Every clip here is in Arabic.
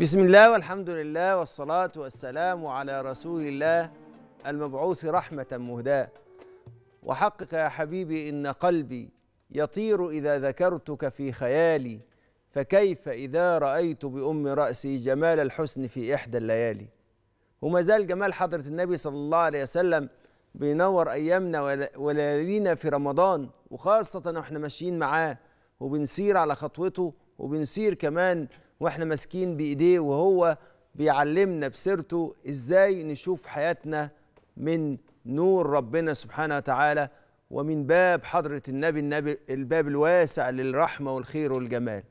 بسم الله والحمد لله والصلاة والسلام على رسول الله المبعوث رحمة مهداة. وحقق يا حبيبي إن قلبي يطير إذا ذكرتك في خيالي فكيف إذا رأيت بأم رأسي جمال الحسن في إحدى الليالي؟ وما زال جمال حضرة النبي صلى الله عليه وسلم بينور أيامنا وليالينا في رمضان وخاصة وإحنا ماشيين معاه وبنسير على خطوته وبنسير كمان وإحنا ماسكين بإيديه وهو بيعلمنا بسيرته إزاي نشوف حياتنا من نور ربنا سبحانه وتعالى ومن باب حضرة النبي النبي الباب الواسع للرحمة والخير والجمال.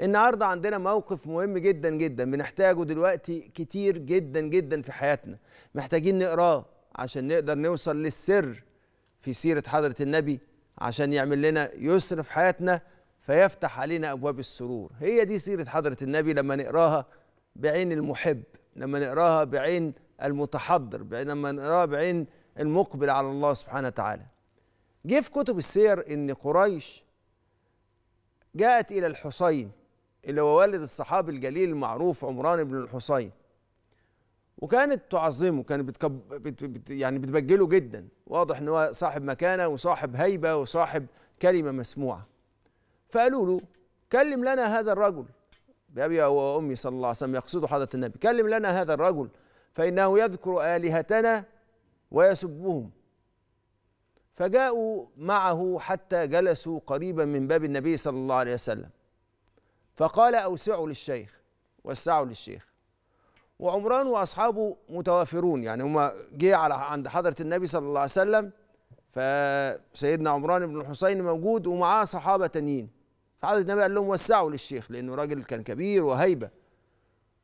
النهارده عندنا موقف مهم جدا جدا بنحتاجه دلوقتي كتير جدا جدا في حياتنا. محتاجين نقراه عشان نقدر نوصل للسر في سيرة حضرة النبي عشان يعمل لنا يسر في حياتنا فيفتح علينا أبواب السرور. هي دي سيرة حضرة النبي لما نقراها بعين المحب لما نقراها بعين المتحضر لما نقراها بعين المقبل على الله سبحانه وتعالى. جه في كتب السير إن قريش جاءت إلى الحسين اللي هو والد الصحابي الجليل المعروف عمران بن الحسين وكانت تعظمه كانت بتكب... بت... بت... يعني بتبجله جدا. واضح إن هو صاحب مكانة وصاحب هيبة وصاحب كلمة مسموعة. فقالوا له كلم لنا هذا الرجل. بأبي وأمي صلى الله عليه وسلم يقصد حضرة النبي كلم لنا هذا الرجل فإنه يذكر آلهتنا ويسبهم. فجاءوا معه حتى جلسوا قريبا من باب النبي صلى الله عليه وسلم. فقال أوسعوا للشيخ. وسعوا للشيخ. وعمران وأصحابه متوافرون يعني هما جه على عند حضرة النبي صلى الله عليه وسلم فسيدنا عمران بن الحسين موجود ومعاه صحابة تانيين. فحضرة النبي قال لهم وسعوا للشيخ لأنه راجل كان كبير وهيبة.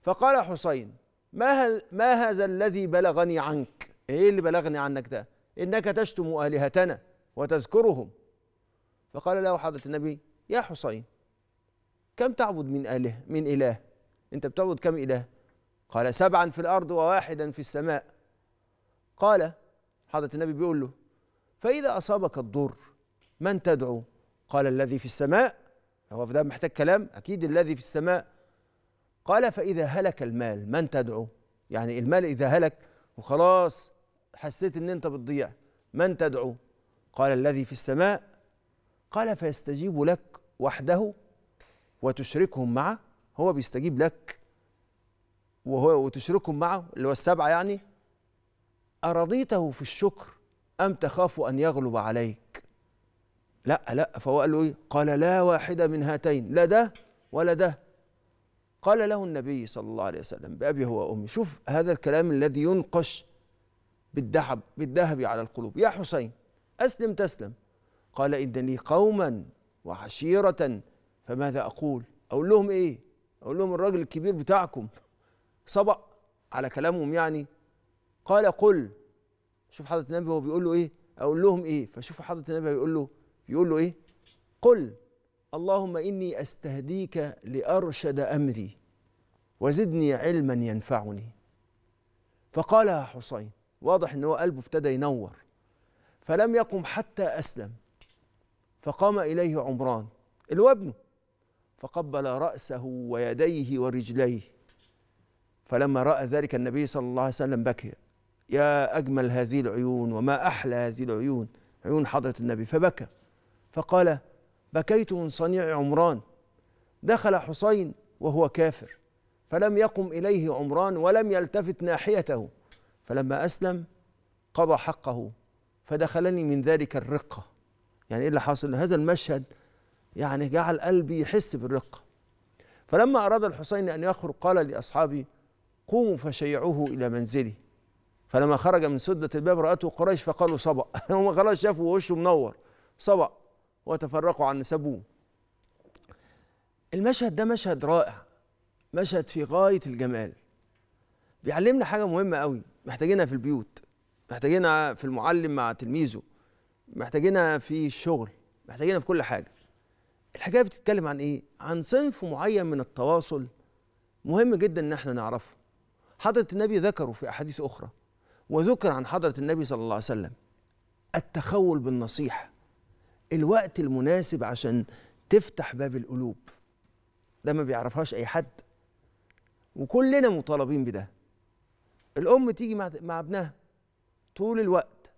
فقال حسين ما, هل ما هذا الذي بلغني عنك؟ إيه اللي بلغني عنك ده؟ إنك تشتم آلهتنا وتذكرهم. فقال له حضرة النبي يا حسين كم تعبد من آله من إله؟ أنت بتعبد كم إله؟ قال سبعا في الأرض وواحدا في السماء. قال حضرة النبي بيقول له فإذا أصابك الضر من تدعو؟ قال الذي في السماء هو ده محتاج كلام؟ أكيد الذي في السماء. قال فإذا هلك المال من تدعو؟ يعني المال إذا هلك وخلاص حسيت إن أنت بتضيع من تدعو؟ قال الذي في السماء. قال فيستجيب لك وحده وتشركهم معه هو بيستجيب لك وهو وتشركهم معه اللي هو السبعة يعني. أرضيته في الشكر أم تخاف أن يغلب عليك؟ لا لا. فهو قال له إيه؟ قال لا واحدة من هاتين. لا ده ولا ده. قال له النبي صلى الله عليه وسلم بأبي هو أمي شوف هذا الكلام الذي ينقش بالذهب بالذهب على القلوب. يا حسين أسلم تسلم. قال إن لي قوما وعشيرة فماذا أقول؟ أقول لهم إيه؟ أقول لهم الراجل الكبير بتاعكم صبأ على كلامهم يعني. قال قل. شوف حضرة النبي هو بيقول له إيه؟ أقول لهم إيه؟ فشوف حضرة النبي بيقول له بيقول له إيه؟ قل اللهم إني أستهديك لأرشد أمري وزدني علما ينفعني. فقال يا حسين واضح إن هو قلبه ابتدى ينور. فلم يقم حتى أسلم فقام إليه عمران اللي هو ابنه فقبل رأسه ويديه ورجليه. فلما رأى ذلك النبي صلى الله عليه وسلم بكي يا أجمل هذه العيون وما أحلى هذه العيون عيون حضرة النبي فبكى. فقال بكيت من صنيع عمران. دخل حسين وهو كافر فلم يقم إليه عمران ولم يلتفت ناحيته. فلما أسلم قضى حقه فدخلني من ذلك الرقة. يعني إيه اللي حاصل؟ هذا المشهد يعني جعل قلبي يحس بالرقة. فلما أراد الحسين أن يخرج قال لأصحابه قوموا فشيعوه إلى منزله فلما خرج من سدة الباب رأته قريش فقالوا صبأ. هم خلاص شافوا وشه منور صبأ. وتفرقوا عن سبوه المشهد ده مشهد رائع مشهد في غاية الجمال. بيعلمنا حاجة مهمة قوي محتاجينها في البيوت محتاجينها في المعلم مع تلميذه محتاجينها في الشغل محتاجينها في كل حاجة. الحكاية بتتكلم عن إيه؟ عن صنف معين من التواصل مهم جدا إن إحنا نعرفه. حضرة النبي ذكره في أحاديث أخرى وذكر عن حضرة النبي صلى الله عليه وسلم التخول بالنصيحة. الوقت المناسب عشان تفتح باب القلوب. ده ما بيعرفهاش أي حد. وكلنا مطالبين بده. الأم تيجي مع ابنها طول الوقت.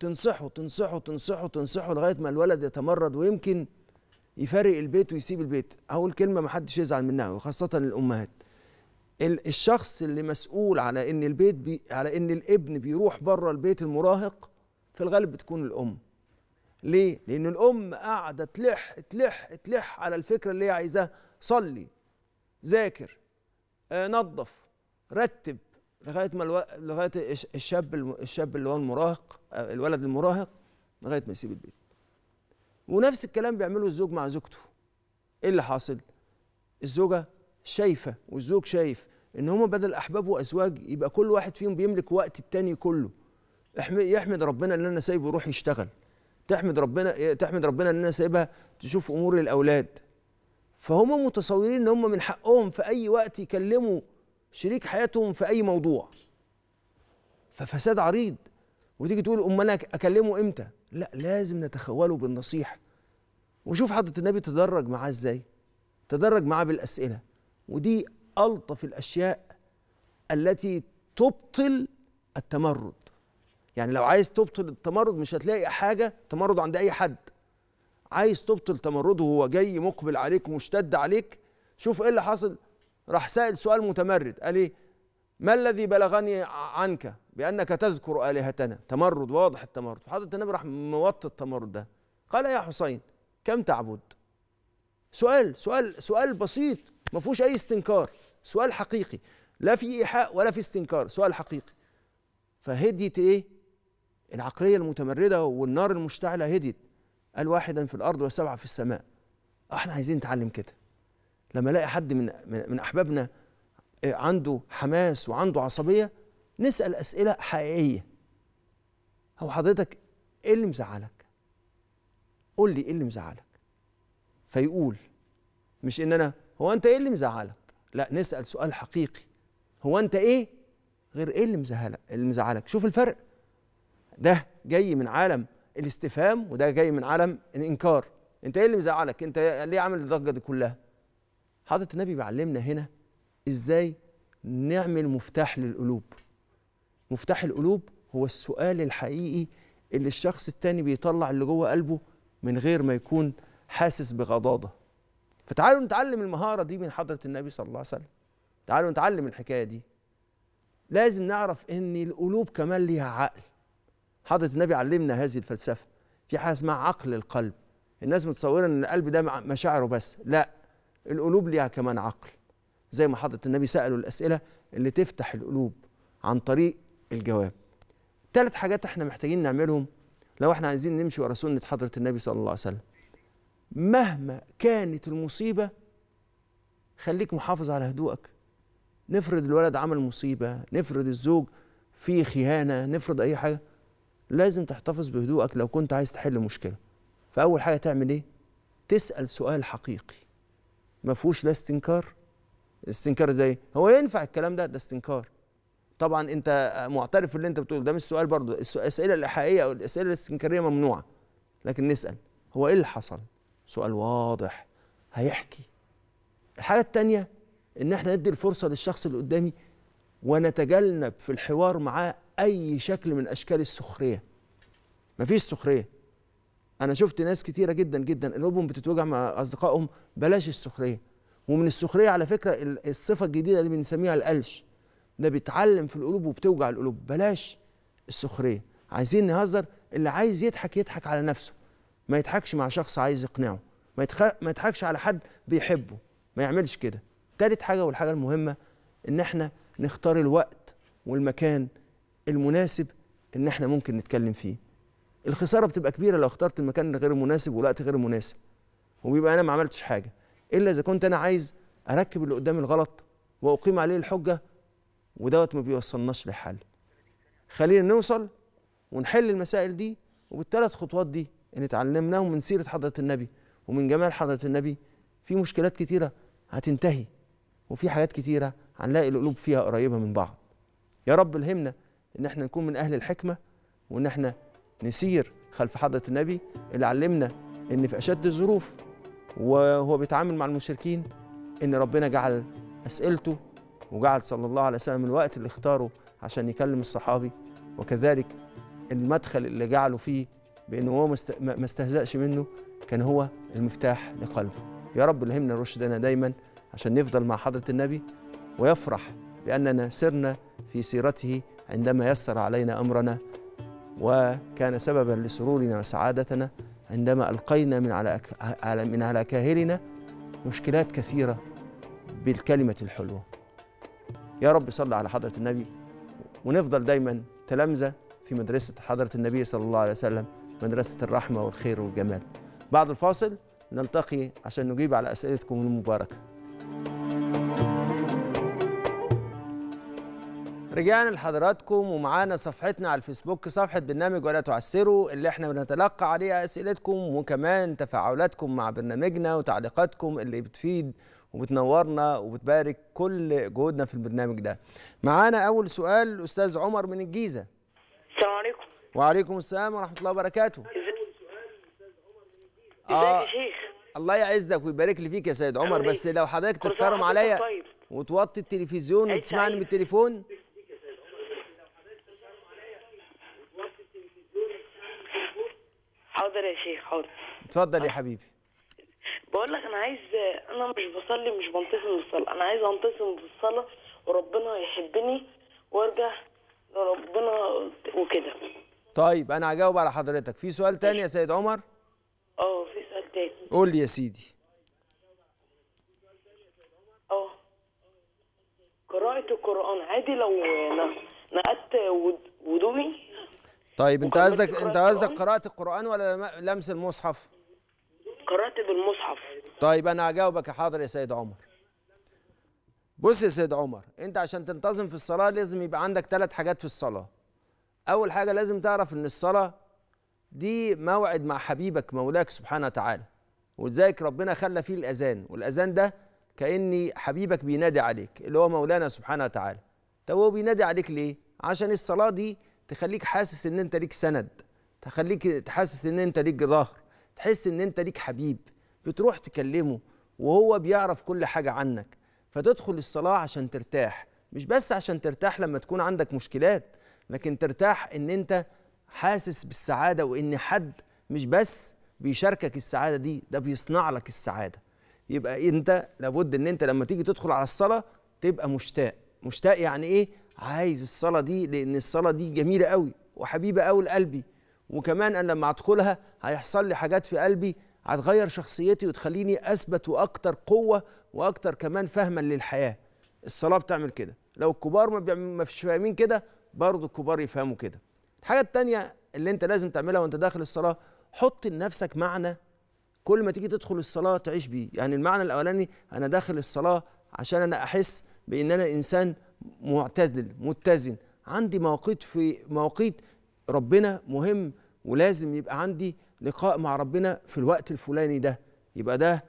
تنصحه تنصحه تنصحه تنصحه لغاية ما الولد يتمرد ويمكن يفارق البيت ويسيب البيت. أول كلمة ما حدش يزعل منها وخاصة الأمهات. الشخص اللي مسؤول على إن البيت بي على إن الابن بيروح بره البيت المراهق في الغالب بتكون الأم. ليه؟ لأن الأم قاعدة تلح تلح تلح على الفكرة اللي هي عايزاها. صلي ذاكر آه نظف رتب لغاية ما ألو... لغاية الشاب الشاب اللي هو المراهق الولد المراهق لغاية ما يسيب البيت. ونفس الكلام بيعمله الزوج مع زوجته. إيه اللي حاصل؟ الزوجة شايفة والزوج شايف إن هما بدل أحباب وأزواج يبقى كل واحد فيهم بيملك وقت التاني كله. يحمد ربنا إن أنا سايبه يروح يشتغل. تحمد ربنا تحمد ربنا ان أنا سايبها تشوف أمور الأولاد. فهم متصورين إن هم من حقهم في أي وقت يكلموا شريك حياتهم في أي موضوع. ففساد عريض. وتيجي تقول أمال أنا أكلمه إمتى؟ لا لازم نتخوله بالنصيحة. وشوف حضرة النبي تدرج معاه إزاي؟ تدرج معاه بالأسئلة. ودي ألطف الأشياء التي تبطل التمرد. يعني لو عايز تبطل التمرد مش هتلاقي حاجة تمرد عند أي حد. عايز تبطل تمرده وهو جاي مقبل عليك ومشتد عليك شوف إيه اللي حصل راح سائل سؤال متمرد قال إيه؟ ما الذي بلغني عنك بأنك تذكر آلهتنا؟ تمرد واضح التمرد. فحضره النبي راح موطي التمرد ده. قال يا حسين كم تعبد؟ سؤال سؤال سؤال بسيط ما فيهوش أي استنكار. سؤال حقيقي لا في إيحاء ولا في استنكار سؤال حقيقي. فهديت إيه؟ العقلية المتمردة والنار المشتعلة هديت. قال واحدا في الأرض وسبعة في السماء. إحنا عايزين نتعلم كده. لما ألاقي حد من من أحبابنا عنده حماس وعنده عصبية نسأل أسئلة حقيقية. هو حضرتك إيه اللي مزعلك؟ قول لي إيه اللي مزعلك. فيقول مش إن أنا هو أنت إيه اللي مزعلك؟ لا نسأل سؤال حقيقي. هو أنت إيه؟ غير إيه اللي مزعلك اللي مزعلك؟ شوف الفرق. ده جاي من عالم الاستفهام وده جاي من عالم الإنكار. أنت إيه اللي مزعلك؟ أنت ليه عامل الضجة دي كلها؟ حضرة النبي بيعلمنا هنا إزاي نعمل مفتاح للقلوب. مفتاح القلوب هو السؤال الحقيقي اللي الشخص التاني بيطلع اللي جوه قلبه من غير ما يكون حاسس بغضاضة. فتعالوا نتعلم المهارة دي من حضرة النبي صلى الله عليه وسلم. تعالوا نتعلم الحكاية دي. لازم نعرف إن القلوب كمان ليها عقل. حضرة النبي علمنا هذه الفلسفة. في حاجة اسمها عقل القلب. الناس متصورة إن القلب ده مشاعره بس. لا القلوب ليها كمان عقل. زي ما حضرة النبي سألوا الأسئلة اللي تفتح القلوب عن طريق الجواب. ثلاث حاجات إحنا محتاجين نعملهم لو إحنا عايزين نمشي ورا سنة حضرة النبي صلى الله عليه وسلم. مهما كانت المصيبة خليك محافظ على هدوءك. نفرض الولد عمل مصيبة نفرض الزوج فيه خيانة نفرض أي حاجة. لازم تحتفظ بهدوءك لو كنت عايز تحل مشكلة. فأول حاجة تعمل إيه؟ تسأل سؤال حقيقي. ما فيهوش لا استنكار. استنكار زي هو ينفع الكلام ده؟ ده استنكار. طبعا أنت معترف باللي أنت بتقوله ده مش سؤال برضه. الأسئلة الايحائيه أو الأسئلة الاستنكارية ممنوعة. لكن نسأل هو إيه اللي حصل؟ سؤال واضح. هيحكي. الحاجة الثانية إن إحنا ندي الفرصة للشخص اللي قدامي ونتجنب في الحوار معاه أي شكل من أشكال السخرية. مفيش سخرية. أنا شفت ناس كتيرة جدا جدا قلوبهم بتتوجع مع أصدقائهم بلاش السخرية. ومن السخرية على فكرة الصفة الجديدة اللي بنسميها القلش. ده بيتعلم في القلوب وبتوجع القلوب. بلاش السخرية. عايزين نهزر اللي عايز يضحك يضحك على نفسه. ما يضحكش مع شخص عايز يقنعه. ما, يتخ... ما يضحكش على حد بيحبه. ما يعملش كده. تالت حاجة والحاجة المهمة إن إحنا نختار الوقت والمكان المناسب إن إحنا ممكن نتكلم فيه. الخسارة بتبقى كبيرة لو اخترت المكان غير المناسب والوقت غير المناسب وبيبقى أنا ما عملتش حاجة. إلا إذا كنت أنا عايز أركب اللي قدامي الغلط وأقيم عليه الحجة ودوت ما بيوصلناش لحل. خلينا نوصل ونحل المسائل دي وبالثلاث خطوات دي اللي اتعلمناهم من سيرة حضرة النبي ومن جمال حضرة النبي. في مشكلات كتيرة هتنتهي وفي حاجات كتيرة هنلاقي القلوب فيها قريبة من بعض. يا رب الهمنا إن إحنا نكون من أهل الحكمة وإن إحنا نسير خلف حضرة النبي اللي علمنا إن في أشد الظروف وهو بيتعامل مع المشركين إن ربنا جعل أسئلته وجعل صلى الله عليه وسلم الوقت اللي اختاره عشان يكلم الصحابي وكذلك المدخل اللي جعله فيه بأنه هو ما استهزأش منه كان هو المفتاح لقلبه. يا رب الهمنا رشدنا دايما عشان نفضل مع حضرة النبي ويفرح بأننا سرنا في سيرته عندما يسر علينا أمرنا وكان سببا لسرورنا وسعادتنا عندما ألقينا من على من على كاهلنا مشكلات كثيرة بالكلمة الحلوة. يا رب صل على حضرة النبي ونفضل دايما تلامذة في مدرسة حضرة النبي صلى الله عليه وسلم مدرسة الرحمة والخير والجمال. بعد الفاصل نلتقي عشان نجيب على أسئلتكم المباركة. رجعنا لحضراتكم ومعانا صفحتنا على الفيسبوك صفحة برنامج ولا تعسروا اللي إحنا بنتلقى عليها أسئلتكم وكمان تفاعلاتكم مع برنامجنا وتعليقاتكم اللي بتفيد وبتنورنا وبتبارك كل جهودنا في البرنامج ده معانا أول سؤال الأستاذ عمر من الجيزة السلام عليكم وعليكم السلام ورحمة الله وبركاته آه. يا شيخ الله يعزك ويبارك لي فيك يا سيد عمر؟ بس لو حضرتك تتكرم عليا طيب. وتوطي التلفزيون وتسمعني. من التليفون حاضر يا شيخ حاضر. اتفضل يا حبيبي. بقول لك أنا عايز أنا مش بصلي مش بنتظم بالصلاه أنا عايز أنتظم بالصلاه وربنا يحبني وأرجع لربنا وكده. طيب أنا هجاوب على حضرتك. في سؤال تاني يا سيد عمر؟ أه في سؤال تاني. قول لي يا سيدي. أه. قراءة القرآن عادي لو نقدت وضوئي؟ طيب انت قصدك انت قصدك؟ قراءة القرآن ولا لم- لمس المصحف؟ قرأت بالمصحف. طيب أنا هجاوبك يا حاضر يا سيد عمر. بص يا سيد عمر انت عشان تنتظم في الصلاة لازم يبقى عندك ثلاث حاجات في الصلاة. أول حاجة لازم تعرف إن الصلاة دي موعد مع حبيبك مولاك سبحانه وتعالى. ولذلك ربنا خلى فيه الأذان والأذان ده كأني حبيبك بينادي عليك اللي هو مولانا سبحانه وتعالى. طب هو بينادي عليك ليه؟ عشان الصلاة دي تخليك حاسس إن أنت ليك سند تخليك تحسس إن أنت ليك ظهر تحس إن أنت ليك حبيب بتروح تكلمه وهو بيعرف كل حاجة عنك فتدخل الصلاة عشان ترتاح مش بس عشان ترتاح لما تكون عندك مشكلات لكن ترتاح إن أنت حاسس بالسعادة وإن حد مش بس بيشاركك السعادة دي ده بيصنع لك السعادة. يبقى أنت لابد إن أنت لما تيجي تدخل على الصلاة تبقى مشتاق. مشتاق يعني إيه؟ عايز الصلاة دي لأن الصلاة دي جميلة قوي وحبيبة قوي لقلبي. وكمان أنا لما أدخلها هيحصل لي حاجات في قلبي هتغير شخصيتي وتخليني أثبت وأكتر قوة وأكتر كمان فهما للحياة. الصلاة بتعمل كده. لو الكبار ما فيش فاهمين كده برضه الكبار يفهموا كده. الحاجة التانية اللي أنت لازم تعملها وأنت داخل الصلاة حط لنفسك معنى كل ما تيجي تدخل الصلاة تعيش بيه. يعني المعنى الأولاني أنا داخل الصلاة عشان أنا أحس بأن أنا إنسان معتدل متزن. عندي مواقيت في مواقيت ربنا مهم ولازم يبقى عندي لقاء مع ربنا في الوقت الفلاني ده. يبقى ده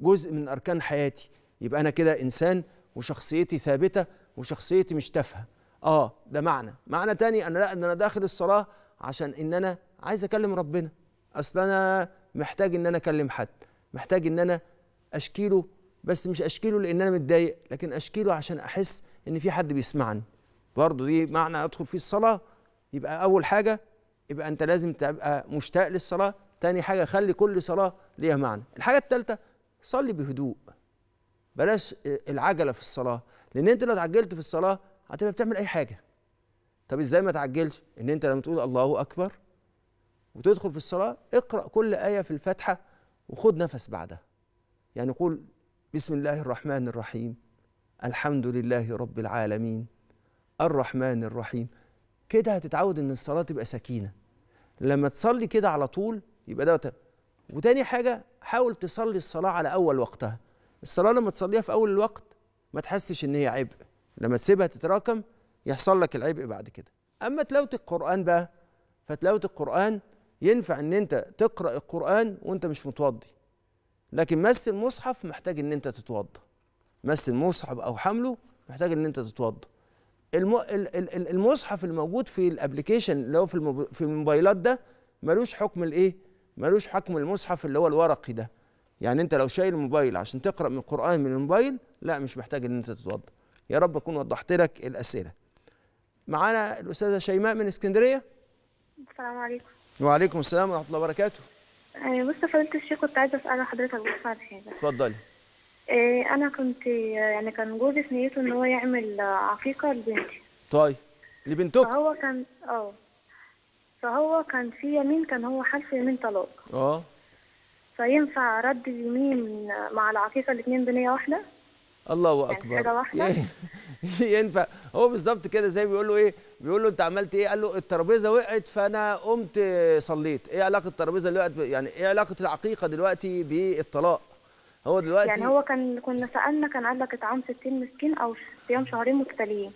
جزء من أركان حياتي. يبقى أنا كده إنسان وشخصيتي ثابتة وشخصيتي مش تافهة. آه ده معنى. معنى تاني أنا لا أنا داخل الصلاة عشان إن أنا عايز أكلم ربنا. أصل أنا محتاج إن أنا أكلم حد. محتاج إن أنا أشكيله بس مش أشكيله لأن أنا متضايق لكن أشكيله عشان أحس إن في حد بيسمعني. برضه دي معنى أدخل فيه الصلاة يبقى أول حاجة يبقى أنت لازم تبقى مشتاق للصلاة. تاني حاجة خلي كل صلاة ليها معنى. الحاجة الثالثه صلي بهدوء. بلاش العجلة في الصلاة. لأن أنت لو اتعجلت في الصلاة هتبقى بتعمل أي حاجة. طب إزاي ما تعجلش؟ إن أنت لما تقول الله أكبر وتدخل في الصلاة اقرأ كل آية في الفاتحة وخد نفس بعدها. يعني قول بسم الله الرحمن الرحيم. الحمد لله رب العالمين الرحمن الرحيم. كده هتتعود إن الصلاة تبقى سكينة. لما تصلي كده على طول يبقى ده وت- وتاني حاجة حاول تصلي الصلاة على أول وقتها. الصلاة لما تصليها في أول الوقت ما تحسش إن هي عبء. لما تسيبها تتراكم يحصل لك العبء بعد كده. أما تلاوة القرآن بقى فتلاوة القرآن ينفع إن أنت تقرأ القرآن وأنت مش متوضي. لكن مس المصحف محتاج إن أنت تتوضى. مس المصحف أو حمله محتاج إن أنت ال- المصحف الموجود في الابلكيشن اللي هو في. في الموبايلات ده ملوش حكم الإيه؟ ملوش حكم المصحف اللي هو الورقي ده. يعني أنت لو شايل الموبايل عشان تقرأ من القرآن من الموبايل لا مش محتاج إن أنت تتوضى. يا رب أكون وضحت لك الأسئلة. معانا الأستاذة شيماء من اسكندرية. السلام عليكم. وعليكم السلام ورحمة الله وبركاته. بص فضيلة الشيخ كنت عايزة أسأل حضرتك بس عن حاجة اتفضلي. آه، أنا كنت يعني كان جوزي في نيته إن هو يعمل عقيقة لبنتي. طيب لبنتك؟ فهو كان آه. فهو كان في يمين كان هو حلف يمين طلاق. آه. فينفع رد اليمين مع العقيقة الاتنين بنية واحدة؟ الله يعني أكبر. حاجة واحدة؟ ي- ينفع. هو بالظبط كده زي بيقول له إيه بيقول له أنت عملت إيه؟ قال له الترابيزة وقعت فأنا قمت صليت. إيه علاقة الترابيزة اللي وقعت يعني إيه علاقة العقيقة دلوقتي بالطلاق؟ هو دلوقتي يعني هو كان كنا سألنا كان قال لك اطعام 60 مسكين أو صيام شهرين متتاليين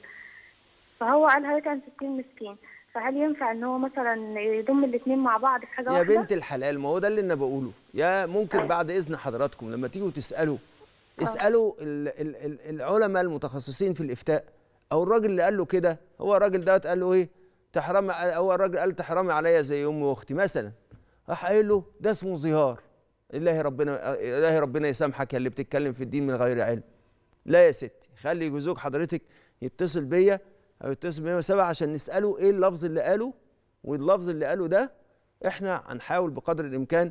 فهو قال هيطعم 60 مسكين. فهل ينفع إن هو مثلا يضم الاتنين مع بعض في حاجة يا واحدة؟ بنت الحلال ما هو ده اللي أنا بقوله. يا ممكن بعد إذن حضراتكم لما تيجوا تسألوا اسألوا ال- ال- ال- العلماء المتخصصين في الإفتاء. أو الراجل اللي قال له كده هو الراجل دوت قال له إيه؟ تحرمي هو الراجل قال تحرمي عليا زي أمي وأختي مثلا. راح قايل له ده اسمه ظهار الله ربنا الله ربنا يسامحك يا اللي بتتكلم في الدين من غير علم. لا يا ستي خلي جوزك حضرتك يتصل بيا أو يتصل بيا سبعة عشان نسأله إيه اللفظ اللي قاله. واللفظ اللي قاله ده إحنا هنحاول بقدر الإمكان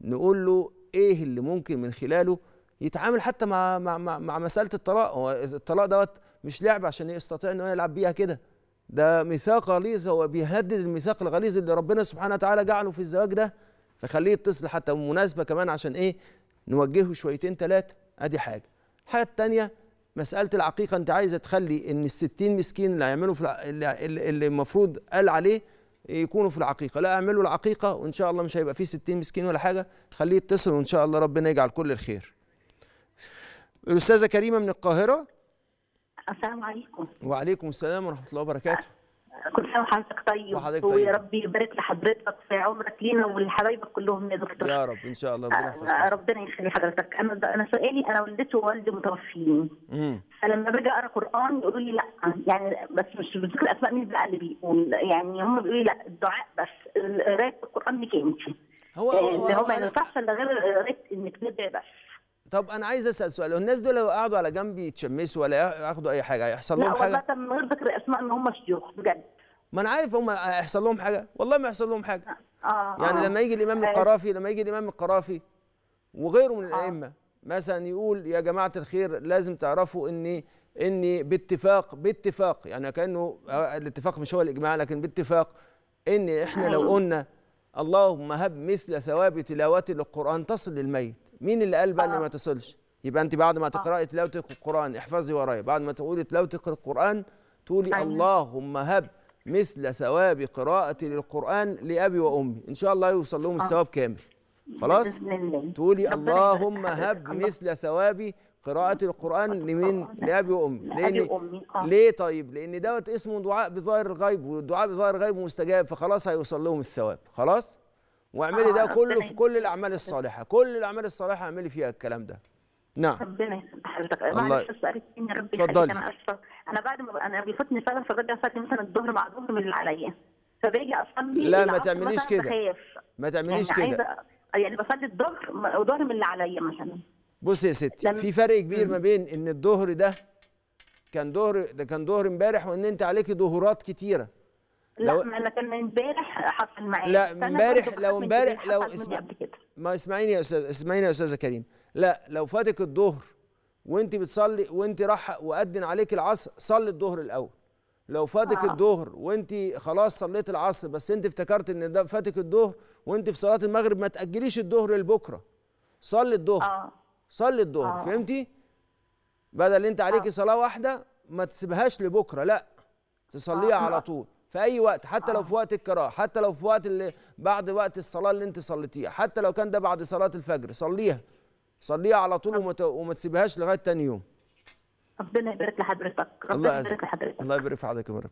نقول له إيه اللي ممكن من خلاله يتعامل حتى مع مع مع, مع مسألة الطلاق. هو الطلاق دوت مش لعبه عشان يستطيع ان هو يلعب بيها كده. ده ميثاق غليظ هو بيهدد الميثاق الغليظ اللي ربنا سبحانه وتعالى جعله في الزواج ده. فخليه يتصل حتى بمناسبه كمان عشان إيه؟ نوجهه شويتين ثلاثة أدي حاجة. الحاجة الثانية مسألة العقيقة. أنت عايزة تخلي إن الستين مسكين اللي هيعملوا في الع- اللي المفروض قال عليه يكونوا في العقيقة. لا اعملوا العقيقة وإن شاء الله مش هيبقى فيه 60 مسكين ولا حاجة. خليه يتصل وإن شاء الله ربنا يجعل كل الخير. الاستاذه كريمة من القاهرة. السلام عليكم. وعليكم السلام ورحمة الله وبركاته. كل سنة وحضرتك طيب وحضرتك ويا طيب. رب يبارك لحضرتك في عمرك لينا ولحبايبك كلهم يا دكتور يا رب إن شاء الله ربنا يحفظك. ربنا يخلي حضرتك. أنا أنا سؤالي أنا والدتي ووالدي متوفيين. فلما باجي أقرأ قرآن يقولوا لي لأ. يعني بس مش بذكر أسماء مين بقى اللي بيقول. يعني هم بيقولوا لي لأ الدعاء بس. قرايه القرآن لك أنت. هو هو, هو هو ما ينفعش إلا غير قرايه إنك تدعي بس. طب أنا عايز أسأل سؤال الناس دول لو قعدوا على جنب يتشمسوا ولا ياخدوا أي حاجة هيحصل لا لهم والله حاجة من غير ذكر أسماء إن هم شيوخ بجد ما أنا عارف هم هيحصل لهم حاجة والله ما يحصل لهم حاجة آه يعني آه. لما يجي الإمام آه. القرافي لما يجي الإمام القرافي وغيره من آه. الأئمة مثلا يقول يا جماعة الخير لازم تعرفوا ان ان باتفاق باتفاق يعني كأنه آه، الاتفاق مش هو الإجماع لكن باتفاق إن إحنا لو قلنا اللهم هب مثل ثواب تلاوتي للقران تصل للميت مين اللي قال بقى ان ما تصلش يبقى أنت بعد ما تقرأي تلاوتك القرآن احفظي ورايا بعد ما تقولي تلاوتك القرآن تقولي أيوة. اللهم هب مثل ثواب قراءتي للقرآن لأبي وأمي إن شاء الله يوصل لهم الثواب كامل خلاص. تقولي اللهم. هب. مثل ثواب قراءة القرآن لمين؟ لأبي وأمي آه. ليه طيب؟ لأن دوت اسمه دعاء بظاهر الغيب والدعاء بظاهر الغيب مستجاب فخلاص هيوصل لهم الثواب خلاص؟ واعملي ده آه، كله في كل الأعمال الصالحة. كل الأعمال الصالحة اعملي فيها الكلام ده. نعم. ربنا يسلم حضرتك الله- معلش السؤال الثاني يا رب اتفضلي. يخليك أنا آسفة. أنا بعد ما أنا بيفوتني صلاه فبرجع اصلي مثلا الظهر مع الظهر من اللي عليا. فباجي أصلي لا، ما تعمليش كده. ما تعمليش يعني كده. يعني بصلي الظهر وظهر من اللي عليا مثلا. بصي يا ستي في فرق كبير ما بين إن الظهر ده كان ظهر ده كان ظهر امبارح وإن أنت عليكي ظهورات كتيرة. لا لو- ما أنا كان امبارح حصل معايا. لا، امبارح- لو امبارح- لو اسمع- كده. ما اسمعيني يا أستاذ اسمعيني يا أستاذة كريم. لا لو فاتك الظهر وأنت بتصلي وأنت رايحه وأذن عليك العصر صلي الظهر الأول. لو فاتك آه. الظهر وأنت خلاص صليت العصر بس أنت افتكرت إن ده فاتك الظهر وأنت في صلاة المغرب ما تأجليش الظهر لبكرة. صلي الظهر. آه. صلي الظهر آه. فهمتي؟ بدل أنت عليكي صلاة واحدة ما تسيبهاش لبكرة لا تصليها آه. على طول. في أي وقت حتى لو في وقت القراءه حتى لو في وقت اللي بعد وقت الصلاة اللي أنت صليتيها حتى لو كان ده بعد صلاة الفجر صليها. صليها على طول وما ت- وما تسيبهاش لغاية تاني يوم. ربنا يبارك لحضرتك. الله ربنا يبارك لحضرتك. الله يبارك في حضرتك يا رب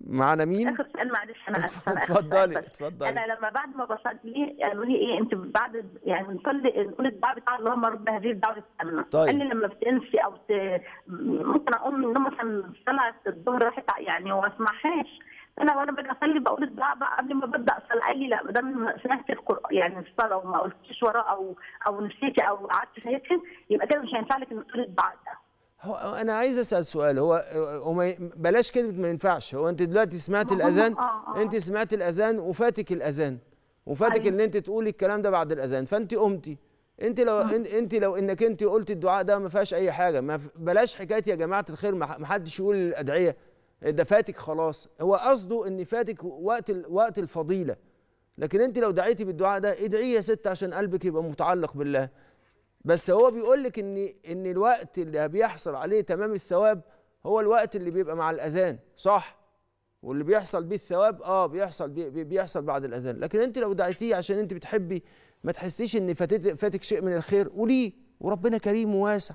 معانا مين؟ آخر سؤال معلش أنا اسفه اتفضلي، اتفضلي. أنا لما بعد ما بصلي قالوا لي إيه أنت بعد يعني نصلي نقول الدعاء بتاع اللهم رب هذه الدعوة التامه طيب. قال لي لما بتنسي أو ت... ممكن اقوم من النوم مثلا صلاه الظهر راحت يعني وما اسمعهاش أنا وأنا باجي أصلي بقول الدعاء بقى قبل ما ببدأ اصلي قال لي لا ما دام سمعت القرآن يعني الصلاه وما قلتش وراه أو أو نسيتي أو قعدت ساكت يبقى كده مش هينفع لك إنك تقولي الدعاء ده. هو أنا عايز أسأل سؤال هو بلاش كلمة ما ينفعش هو أنت دلوقتي سمعت الأذان؟ آه، آه. أنت سمعت الأذان وفاتك الأذان وفاتك أيوة. إن أنت تقولي الكلام ده بعد الأذان فأنت قمتي. أنت لو أن- أنت لو إنك أنت قلت الدعاء ده ما فيهاش أي حاجة ما بلاش حكاية يا جماعة الخير ما حدش يقول الأدعية. ده فاتك خلاص. هو قصده إن فاتك وقت وقت الفضيلة. لكن أنت لو دعيتي بالدعاء ده ادعيه يا ست عشان قلبك يبقى متعلق بالله. بس هو بيقول لك إن إن الوقت اللي بيحصل عليه تمام الثواب هو الوقت اللي بيبقى مع الأذان. صح؟ واللي بيحصل بيه الثواب آه بيحصل بي بي- بيحصل بعد الأذان. لكن أنت لو دعيتيه عشان أنت بتحبي ما تحسيش إن فاتك شيء من الخير قوليه. وربنا كريم وواسع.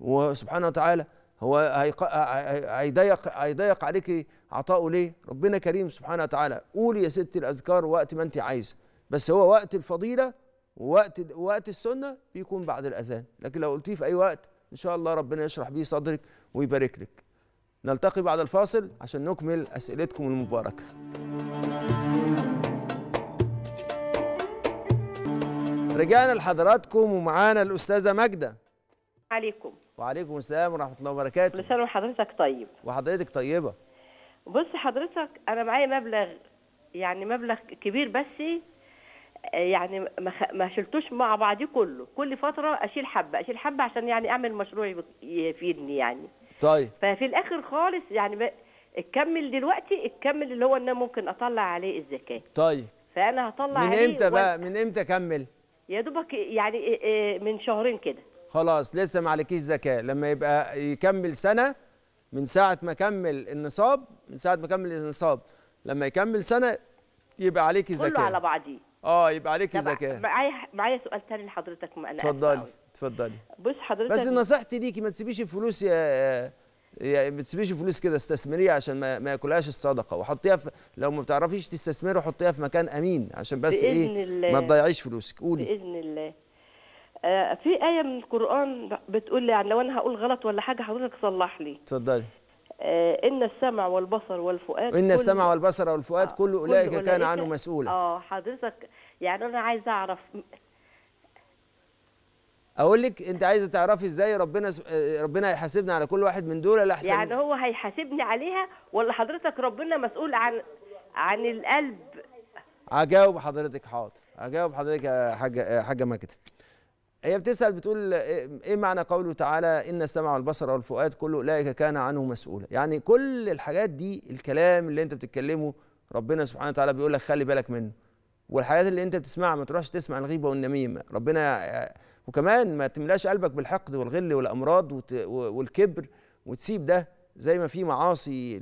وسبحانه وتعالى هو هيضيق هيضيق عليك عطاؤه ليه؟ ربنا كريم سبحانه وتعالى. قولي يا ست الأذكار وقت ما انت عايزة. بس هو وقت الفضيلة ووقت وقت السنة بيكون بعد الأذان. لكن لو قلتيه في أي وقت إن شاء الله ربنا يشرح بيه صدرك ويبارك لك. نلتقي بعد الفاصل عشان نكمل أسئلتكم المباركة. رجعنا لحضراتكم ومعانا الأستاذة ماجدة. عليكم. وعليكم السلام ورحمة الله وبركاته. كل سنه وحضرتك طيب؟ وحضرتك طيبة؟ بص حضرتك أنا معايا مبلغ يعني مبلغ كبير بس آه، يعني ما خ- ما شلتوش مع بعضيه كله. كل فترة أشيل حبة أشيل حبة عشان يعني أعمل مشروع يفيدني يعني. طيب. ففي الآخر خالص يعني ب- الكمل دلوقتي الكمل اللي هو إن ممكن أطلع عليه الزكاة. طيب. فأنا هطلع من عليه إمتى وأنا- بقى من إمتى كمل يا دوبك يعني آه، آه، من شهرين كده. خلاص لسه ما عليكيش زكاة. لما يبقى يكمل سنة من ساعة ما كمل النصاب من ساعة ما كمل النصاب لما يكمل سنة يبقى عليكي كله زكاة. على بعضيه. آه يبقى عليكي زكاة. معايا معايا سؤال تاني لحضرتك أنا اتفضلي. اتفضلي. بص حضرتك بس نصيحتي ليكي ما تسيبيش الفلوس يا يا ما تسيبيش الفلوس كده استثمريها عشان ما, ما ياكلهاش الصدقة. وحطيها في لو ما بتعرفيش تستثمري حطيها في مكان أمين عشان بس إيه الله. ما تضيعيش فلوسك. قولي. بإذن الله. في آية من القرآن ب- بتقول لي يعني لو أنا هقول غلط ولا حاجة حضرتك صلح لي اتفضلي. آه إن السمع والبصر والفؤاد كل- السمع والبصر والفؤاد آه، كل كان أولئك- عنه مسؤولا. آه حضرتك يعني أنا عايزه أعرف أقول لك أنت عايزة تعرفي إزاي ربنا س- آه، ربنا هيحاسبنا على كل واحد من دول لاحسن يعني هو هيحاسبني عليها ولا حضرتك ربنا مسؤول عن عن القلب؟ هجاوب حضرتك حاضر. هجاوب حضرتك يا حاجة حاجة ماجد هي بتسأل بتقول إيه إيه معنى قوله تعالى إن السمع والبصر والفؤاد كل أولئك كان عنه مسؤولا يعني كل الحاجات دي الكلام اللي أنت بتتكلمه ربنا سبحانه وتعالى بيقول لك خلي بالك منه والحاجات اللي أنت بتسمعها ما تروحش تسمع الغيبة والنميمة ربنا وكمان ما تملاش قلبك بالحقد والغل والأمراض وت- والكبر وتسيب ده زي ما في معاصي.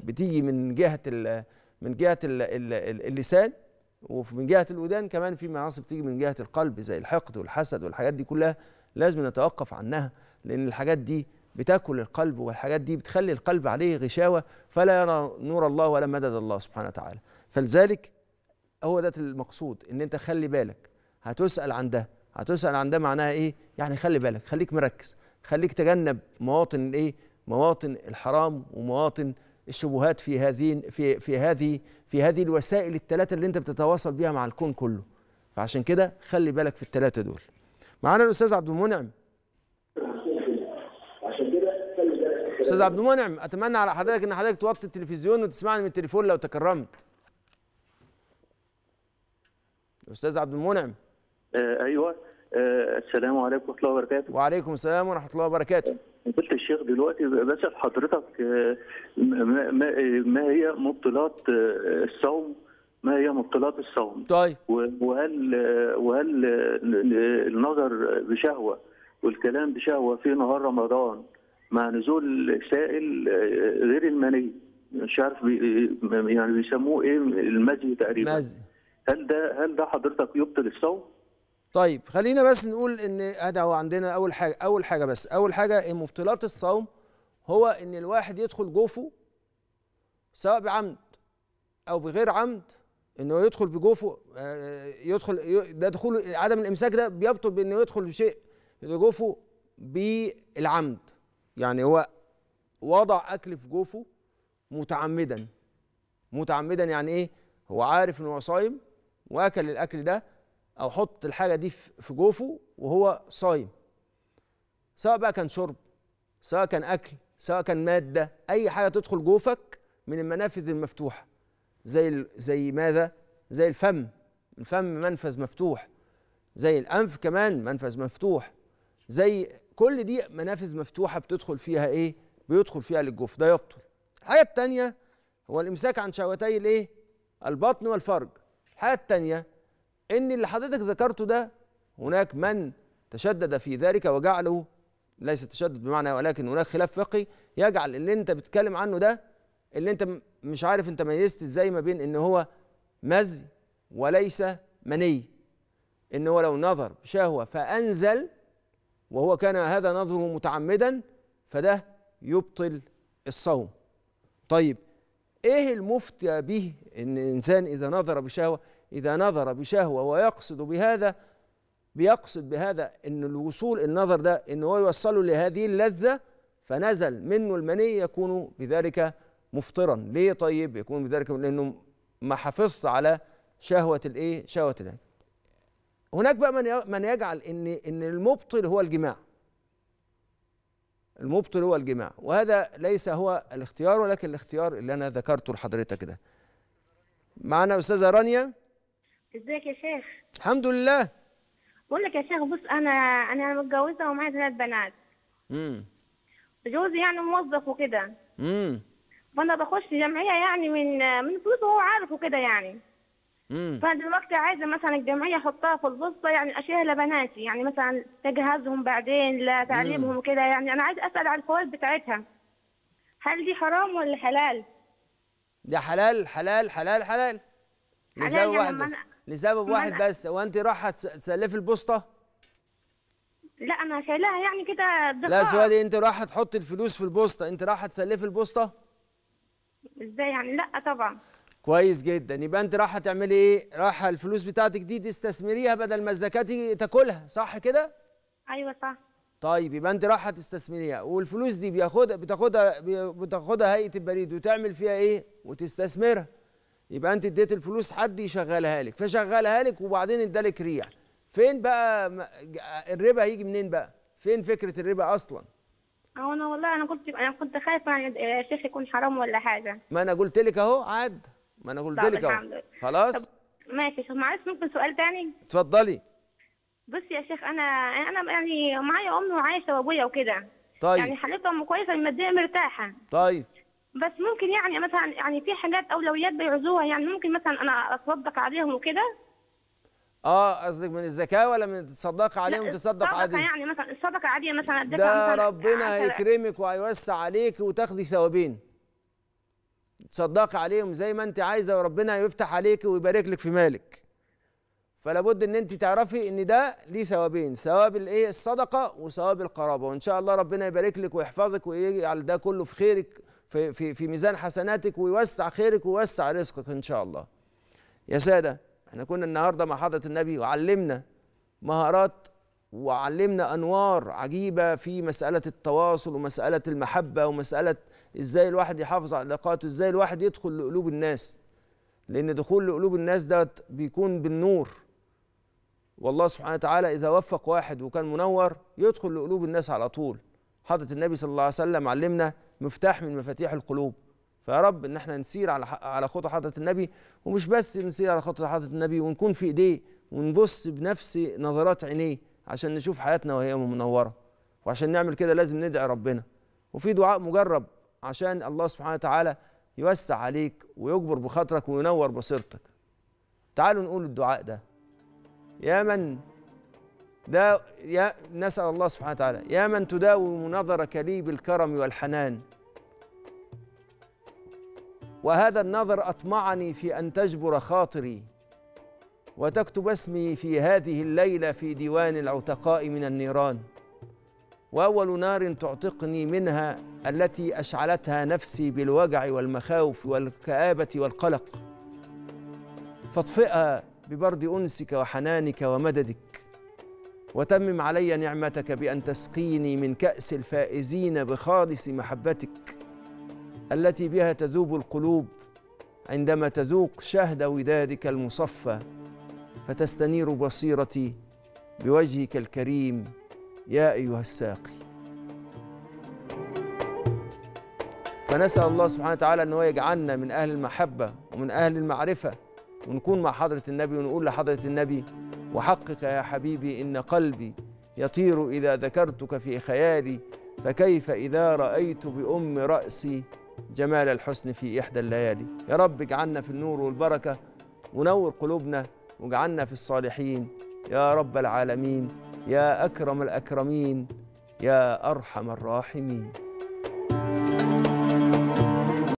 بتيجي من ال... من. ال... اللسان ومن جهة الودان كمان في معاصي بتيجي من جهة القلب زي الحقد والحسد والحاجات دي كلها لازم نتوقف عنها لأن الحاجات دي بتاكل القلب والحاجات دي بتخلي القلب عليه غشاوة فلا يرى نور الله ولا مدد الله سبحانه وتعالى. فلذلك هو ده المقصود إن أنت خلي بالك. هتسأل عن ده. هتسأل عن ده معناها إيه؟ يعني خلي بالك خليك مركز. خليك تجنب مواطن الايه مواطن الحرام ومواطن الشبهات في هذه في في هذه في هذه الوسائل الثلاثه اللي انت بتتواصل بيها مع الكون كله. فعشان كده خلي بالك في الثلاثه دول. معانا الأستاذ عبد المنعم. أستاذ عبد المنعم أتمنى على حضرتك إن حضرتك توطي التلفزيون وتسمعني من التليفون لو تكرمت. أستاذ عبد المنعم. آه أيوه. آه السلام عليكم ورحمة الله وبركاته. وعليكم السلام ورحمة الله وبركاته. قلت الشيخ دلوقتي بسال حضرتك آه ما, هي مبطلات آه الصوم؟ ما هي مبطلات الصوم؟ طيب. وهل آه وهل النظر بشهوة والكلام بشهوة في نهار رمضان مع نزول سائل غير المني؟ مش عارف بي يعني بيسموه إيه؟ المزي تقريبا. مزي. هل ده هل ده حضرتك يبطل الصوم؟ طيب خلينا بس نقول إن هذا هو عندنا أول حاجة أول حاجة بس أول حاجة إن مبطلات الصوم هو إن الواحد يدخل جوفه سواء بعمد أو بغير عمد انه يدخل بجوفه آه، يدخل ده دخول عدم الإمساك ده بيبطل بانه يدخل بشيء لجوفه بالعمد. يعني هو وضع أكل في جوفه متعمدا. متعمدا يعني إيه؟ هو عارف إن هو صايم وأكل الأكل ده أو حط الحاجة دي في جوفه وهو صايم. سواء بقى كان شرب سواء كان أكل سواء كان مادة أي حاجة تدخل جوفك من المنافذ المفتوحة. زي زي ماذا؟ زي الفم. الفم منفذ مفتوح. زي الأنف كمان منفذ مفتوح. زي كل دي منافذ مفتوحة بتدخل فيها إيه؟ بيدخل فيها للجوف. ده يبطل. الحاجة الثانية هو الإمساك عن شهوتي الإيه؟ البطن والفرج. الحاجة الثانية إن اللي حضرتك ذكرته ده هناك من تشدد في ذلك وجعله ليس تشدد بمعنى ولكن هناك خلاف فقهي يجعل اللي أنت بتتكلم عنه ده اللي أنت مش عارف أنت ميزت إزاي ما بين إن هو مزي وليس مني. إن هو لو نظر بشهوة فأنزل وهو كان هذا نظره متعمدا فده يبطل الصوم. طيب إيه المفتى به إن الانسان إذا نظر بشهوة؟ إذا نظر بشهوة ويقصد بهذا بيقصد بهذا إن الوصول النظر ده إن هو يوصله لهذه اللذة فنزل منه المني يكون بذلك مفطرا. ليه طيب يكون بذلك؟ لأنه ما حافظت على شهوة الإيه؟ شهوة العين هناك بقى من من يجعل إن إن المبطل هو الجماع. المبطل هو الجماع. وهذا ليس هو الاختيار ولكن الاختيار اللي أنا ذكرته لحضرتك ده. معنا أستاذة رانيا؟ ازيك يا شيخ؟ الحمد لله. بقول لك يا شيخ بص أنا أنا متجوزة ومعايا ثلاث بنات. امم جوزي يعني موظف وكده. امم فأنا بخش جمعية يعني من من فلوس وهو عارف وكده يعني. امم فأنا دلوقتي عايزة مثلا الجمعية أحطها في البوسطه يعني اشياء لبناتي يعني مثلا تجهزهم بعدين لتعليمهم وكده يعني. أنا عايز أسأل عن الفوائد بتاعتها. هل دي حرام ولا حلال؟ ده حلال حلال حلال حلال. يعني واحد بس لسبب واحد بس هو انت رايحة تس- تسلفي البوسطة؟ لا أنا شايلاها يعني كده لا. سؤالي انت رايحة تحطي الفلوس في البوسطة؟ انت رايحة تسلفي البوسطة؟ إزاي يعني؟ لا طبعا. كويس جدا. يبقى انت رايحة تعملي إيه؟ رايحة الفلوس بتاعتك دي تستثمريها بدل ما الزكاة تاكلها صح كده؟ أيوه صح. طيب يبقى انت رايحة تستثمريها والفلوس دي بياخدها بتاخدها بتاخدها هيئة البريد وتعمل فيها إيه؟ وتستثمرها. يبقى انت اديت الفلوس حد يشغلها لك فشغلها لك وبعدين ادالك ريع. فين بقى الربا هيجي منين بقى؟ فين فكرة الربا أصلا؟ أو أنا والله أنا كنت أنا كنت خايفة يعني يا شيخ يكون حرام ولا حاجة. ما أنا قلت لك أهو عاد. ما أنا قلت طب لك أهو. خلاص؟ طب ماشي. شوف معلش ممكن سؤال تاني؟ اتفضلي. بص يا شيخ أنا أنا يعني معايا امي وعايشه وأبويا وكده. طيب. يعني حالتهم كويسة الماديه مرتاحة. طيب. بس ممكن يعني مثلا يعني في حاجات أولويات بيعوزوها يعني ممكن مثلا أنا أتصدق عليهم وكده؟ آه قصدك من الزكاه ولا من الصداقه عليهم تصدق عادي يعني مثلا الصدقه عادية مثلا ده ربنا هيكرمك وهيوسع عليك وتاخدي ثوابين. تصدقي عليهم زي ما أنت عايزة وربنا يفتح عليك ويبارك لك في مالك. فلا بد إن أنت تعرفي إن ده ليه ثوابين ثواب الإيه؟ الصدقة وثواب القرابة. وإن شاء الله ربنا يبارك لك ويحفظك ويجعل ده كله في خيرك. في في في ميزان حسناتك ويوسع خيرك ويوسع رزقك إن شاء الله. يا سادة إحنا كنا النهارده مع حضرة النبي وعلمنا مهارات وعلمنا أنوار عجيبة في مسألة التواصل ومسألة المحبة ومسألة إزاي الواحد يحافظ على علاقاته إزاي الواحد يدخل لقلوب الناس. لأن دخول لقلوب الناس ده بيكون بالنور. والله سبحانه وتعالى إذا وفق واحد وكان منور يدخل لقلوب الناس على طول. حضرة النبي صلى الله عليه وسلم علمنا مفتاح من مفاتيح القلوب. فيا رب إن إحنا نسير على على خطى حضرة النبي ومش بس نسير على خطى حضرة النبي ونكون في إيديه ونبص بنفس نظرات عينيه عشان نشوف حياتنا وهي منورة. وعشان نعمل كده لازم ندعي ربنا. وفي دعاء مجرب عشان الله سبحانه وتعالى يوسع عليك ويجبر بخاطرك وينور بصيرتك. تعالوا نقول الدعاء ده. يا من ده يا نسأل الله سبحانه وتعالى. يا من تداوم نظرك لي بالكرم والحنان. وهذا النظر أطمعني في أن تجبر خاطري وتكتب اسمي في هذه الليلة في ديوان العتقاء من النيران. وأول نار تعتقني منها التي أشعلتها نفسي بالوجع والمخاوف والكآبة والقلق. فاطفئها ببرد أنسك وحنانك ومددك. وتمم علي نعمتك بأن تسقيني من كأس الفائزين بخالص محبتك التي بها تذوب القلوب عندما تذوق شهد ودادك المصفى فتستنير بصيرتي بوجهك الكريم يا أيها الساقي. فنسأل الله سبحانه وتعالى أن هو يجعلنا من أهل المحبة ومن أهل المعرفة ونكون مع حضرة النبي ونقول لحضرة النبي وحقق يا حبيبي إن قلبي يطير إذا ذكرتك في خيالي فكيف إذا رأيت بأم رأسي جمال الحسن في إحدى الليالي؟ يا رب اجعلنا في النور والبركة ونور قلوبنا واجعلنا في الصالحين. يا رب العالمين يا أكرم الأكرمين يا أرحم الراحمين.